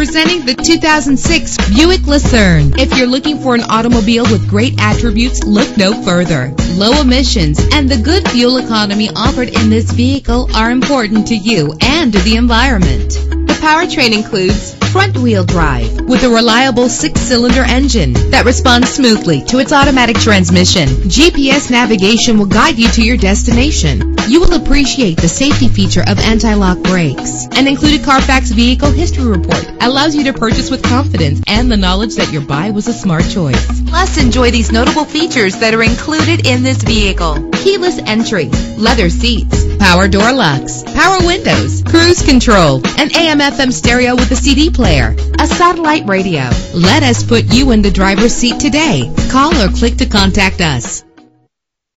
Presenting the 2006 Buick Lucerne. If you're looking for an automobile with great attributes, look no further. Low emissions and the good fuel economy offered in this vehicle are important to you and to the environment. The powertrain includes front-wheel drive with a reliable six-cylinder engine that responds smoothly to its automatic transmission. GPS navigation will guide you to your destination. You will appreciate the safety feature of anti-lock brakes. An included Carfax vehicle history report allows you to purchase with confidence and the knowledge that your buy was a smart choice. Plus, enjoy these notable features that are included in this vehicle. Keyless entry, leather seats, power door locks, power windows, cruise control, an AM FM stereo with a CD player, a satellite radio. Let us put you in the driver's seat today. Call or click to contact us.